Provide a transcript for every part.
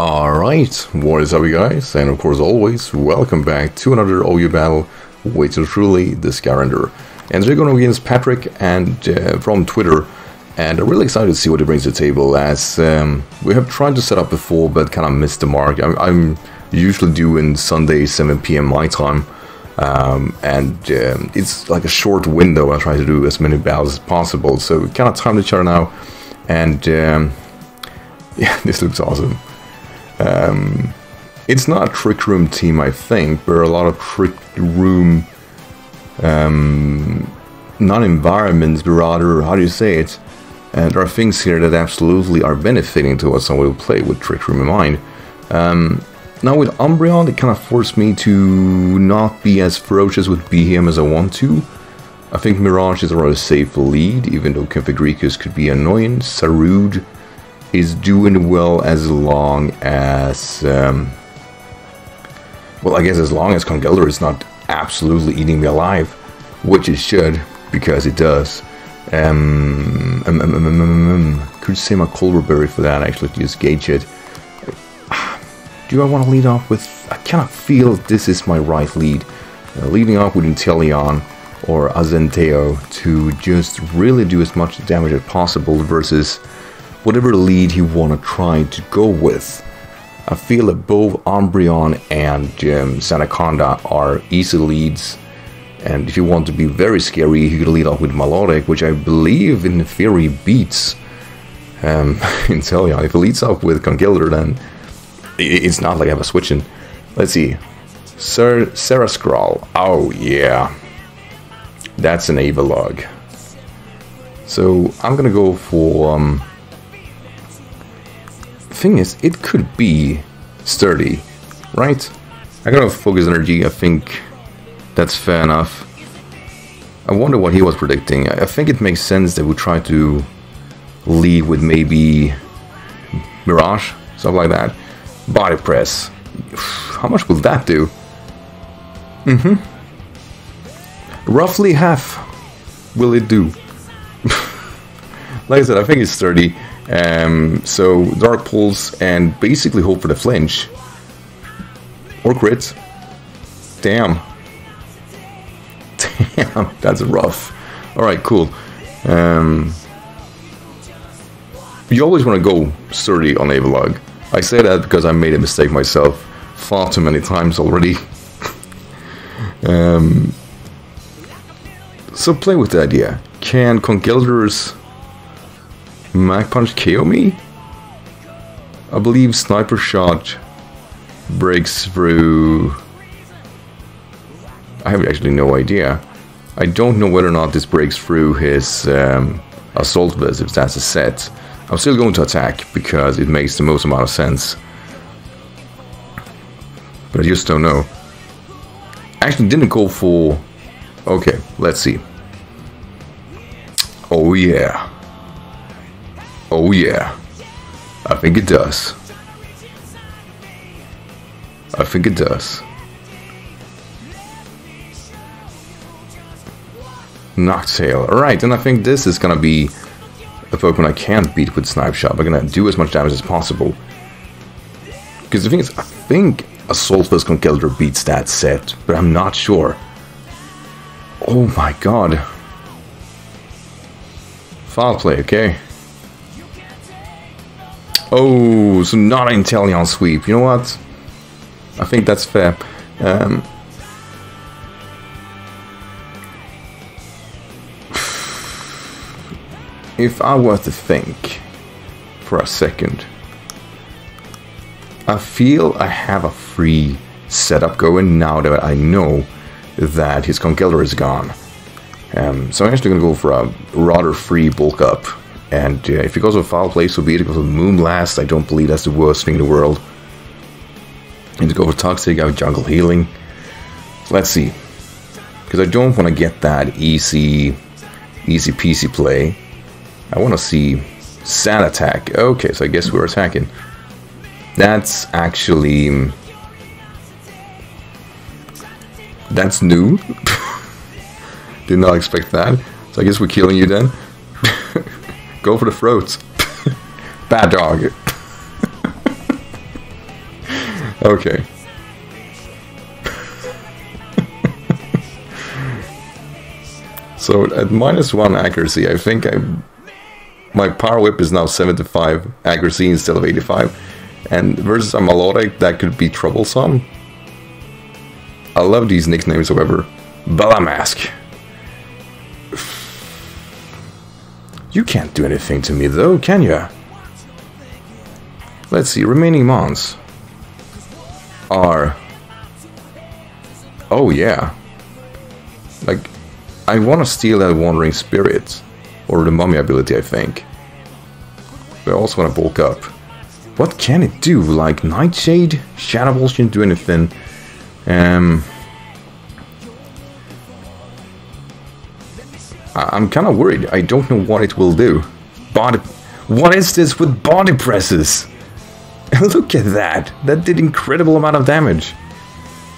Alright, what is up you guys? And of course always, welcome back to another OU battle with truly the Skyrander. And today going against Patrik and uh, from Twitter and I'm really excited to see what he brings to the table as um, we have tried to set up before but kind of missed the mark. I'm, I'm usually doing Sunday 7pm my time um, and um, it's like a short window I try to do as many battles as possible so kind of time to chat now and um, yeah this looks awesome. Um, it's not a trick room team, I think, but a lot of trick room, um, not environments, but rather, how do you say it? And there are things here that absolutely are benefiting to us, and we'll play with trick room in mind. Um, now with Umbreon, it kind of forced me to not be as ferocious with BM as I want to. I think Mirage is a rather safe lead, even though Cofagrigus could be annoying. Zarude is doing well as long as, um, well, I guess as long as Conkeldurr is not absolutely eating me alive, which it should, because it does. Um, um, um, um, um, um, um could say my Colbur Berry for that, actually, just gauge it. Do I want to lead off with... I cannot feel this is my right lead. Uh, leading off with Inteleon or Azenteo to just really do as much damage as possible versus whatever lead you want to try to go with. I feel that both Umbreon and um, Sandaconda are easy leads. And if you want to be very scary, you could lead off with Milotic, which I believe in theory beats um, Inteleon. If it leads off with Conkeldurr, then it's not like I have a switching. Let's see. Sir Sarah Scrawl. Oh, yeah. That's an Avalugg. So I'm gonna go for um, thing is, it could be sturdy, right? I gotta focus energy, I think that's fair enough. I wonder what he was predicting. I think it makes sense that we try to lead with maybe Mirage, stuff like that. Body press. How much will that do? Mm-hmm. Roughly half will it do. like I said, I think it's sturdy. Um, so Dark Pulse and basically hope for the flinch. Or crit. Damn. Damn, that's rough. Alright, cool. Um, you always want to go sturdy on Avalugg. I say that because I made a mistake myself far too many times already. um, so play with the idea. Can Conkeldurr's Mach Punch KO me? I believe Sniper Shot breaks through... I have actually no idea. I don't know whether or not this breaks through his um, Assault Vest, if that's a set. I'm still going to attack, because it makes the most amount of sense. But I just don't know. Actually didn't go for... Okay, let's see. Oh yeah. Oh yeah. I think it does. I think it does. Noctowl. Alright, and I think this is gonna be a Pokemon I can't beat with Snipe Shot. I'm gonna do as much damage as possible. Because the thing is, I think Assault Vest Conkeldurr beats that set, but I'm not sure. Oh my god. Foul play, okay. Oh, so not an Inteleon sweep. You know what? I think that's fair. Um, if I were to think for a second, I feel I have a free setup going now that I know that his Conkeldurr is gone. Um, so I'm actually going to go for a rather free bulk up and uh, if it goes with foul play, so be it. It goes with Moonblast. I don't believe that's the worst thing in the world. And to go for Toxic, I have Jungle Healing. Let's see. Because I don't want to get that easy, easy peasy play. I want to see Sand Attack. Okay, so I guess we're attacking. That's actually... That's new. Did not expect that. So I guess we're killing you then. Go for the throats. Bad dog. Okay. so at minus one accuracy, I think I my power whip is now 75 accuracy instead of 85. And versus a Milotic, that could be troublesome. I love these nicknames, however. Bella Mask. You can't do anything to me though, can you? Let's see, remaining mons are... Oh yeah. Like, I want to steal that Wandering Spirit. Or the Mummy ability, I think. But I also want to bulk up. What can it do? Like Nightshade? Shadow Ball shouldn't do anything. Um... I'm kind of worried. I don't know what it will do. Body... What is this with body presses? Look at that. That did incredible amount of damage.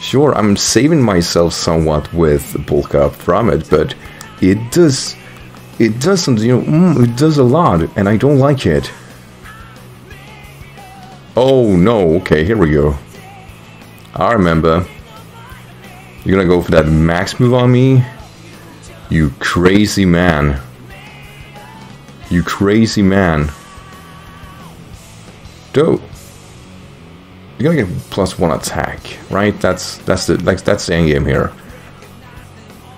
Sure, I'm saving myself somewhat with bulk up from it, but it does... It doesn't, you know, mm, it does a lot, and I don't like it. Oh no, okay, here we go. I remember. You're gonna go for that max move on me? You crazy man. You crazy man. Dope. You're gonna get plus one attack, right? That's that's the like that's the end game here.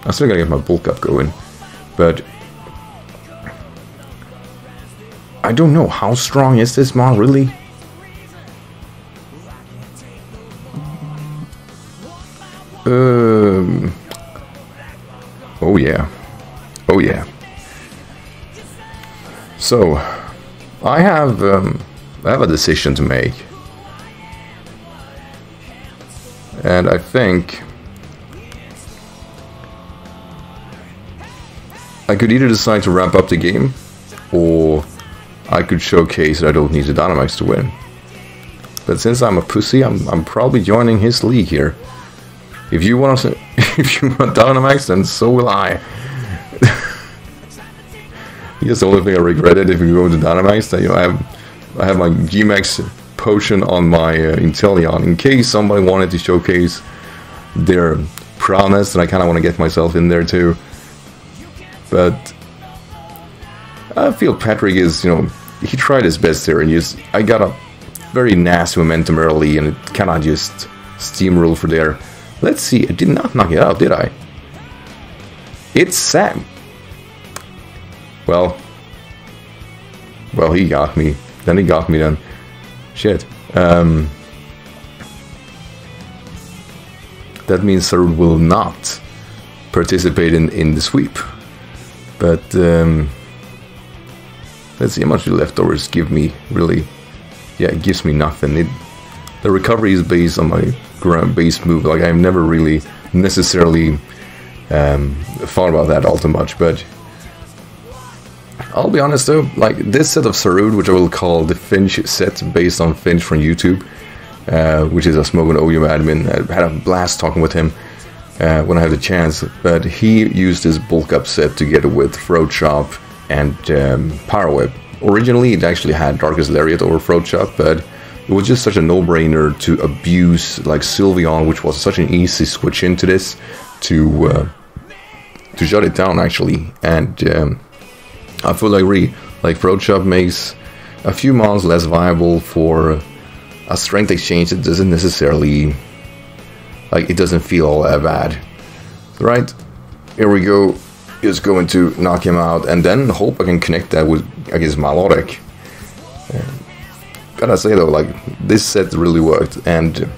I'm still gonna get my bulk up going, but I don't know how strong is this mon really. Um. Yeah. So, I have um, I have a decision to make, and I think I could either decide to wrap up the game, or I could showcase that I don't need the Dynamax to win. But since I'm a pussy, I'm, I'm probably joining his league here. If you want to, if you want Dynamax, then so will I. Yes, the only thing I regretted if you go to Dynamax that you know I have I have my Gmax potion on my uh, Inteleon in case somebody wanted to showcase their prowess, and I kind of want to get myself in there too. But I feel Patrik is, you know, he tried his best there, and just I got a very nasty momentum early, and it kind of just steamrolled for there. Let's see, I did not knock it out, did I? It's Sam. Well, well, he got me. Then he got me then. Shit. Um, that means Zarude will not participate in, in the sweep. But um, let's see how much the leftovers give me, really. Yeah, it gives me nothing. It, the recovery is based on my ground base move. Like, I've never really necessarily um, thought about that all too much, but I'll be honest though, like this set of Zarude, which I will call the Finch set based on Finch from YouTube, uh, which is a Smogon OU admin. I had a blast talking with him uh, when I had the chance, but he used his bulk up set together with Throat Chop and um, Power Whip. Originally, it actually had Darkest Lariat over Throat Chop, but it was just such a no-brainer to abuse like Sylveon, which was such an easy switch into this to uh, to shut it down actually, and um, I fully agree. Like Throat Chop makes a few mons less viable for a strength exchange that doesn't necessarily like it doesn't feel all that bad. Right? Here we go. Just going to knock him out and then hope I can connect that with I guess Milotic. gotta say though, like this set really worked and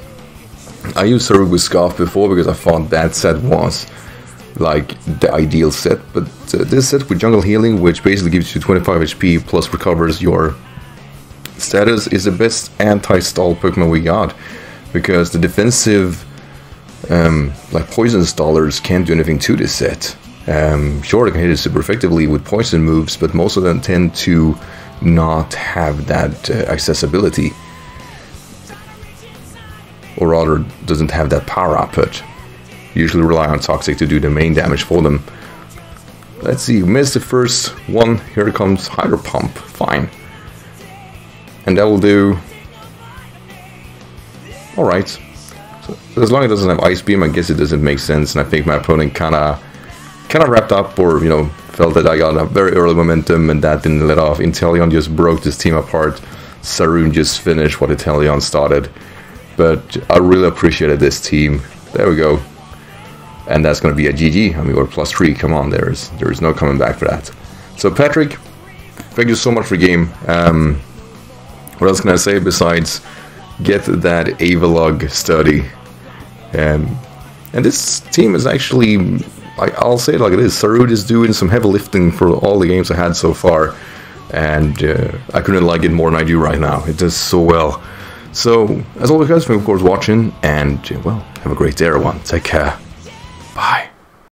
I used Zarude with Scarf before because I thought that set was like the ideal set, but uh, this set with Jungle Healing, which basically gives you 25 HP plus recovers your status, is the best anti-stall Pokemon we got, because the defensive, um, like Poison Stallers can't do anything to this set. Um, sure, they can hit it super effectively with poison moves, but most of them tend to not have that uh, accessibility. Or rather, doesn't have that power output usually rely on Toxic to do the main damage for them. Let's see, missed the first one, here comes Hydro Pump, fine. And that will do alright. So, as long as it doesn't have Ice Beam, I guess it doesn't make sense, and I think my opponent kinda kinda wrapped up or, you know, felt that I got a very early momentum and that didn't let off. Inteleon just broke this team apart. Zarude just finished what Inteleon started. But I really appreciated this team. There we go. And that's going to be a GG. I mean, we're plus three. Come on, there's there's no coming back for that. So, Patrik, thank you so much for game. Um, what else can I say besides get that Avalugg sturdy? Um, and this team is actually, I, will say it like it is. Zarude is doing some heavy lifting for all the games I had so far. And uh, I couldn't like it more than I do right now. It does so well. So, as always, guys, thank you, of course, watching. And, well, have a great day, everyone. Take care.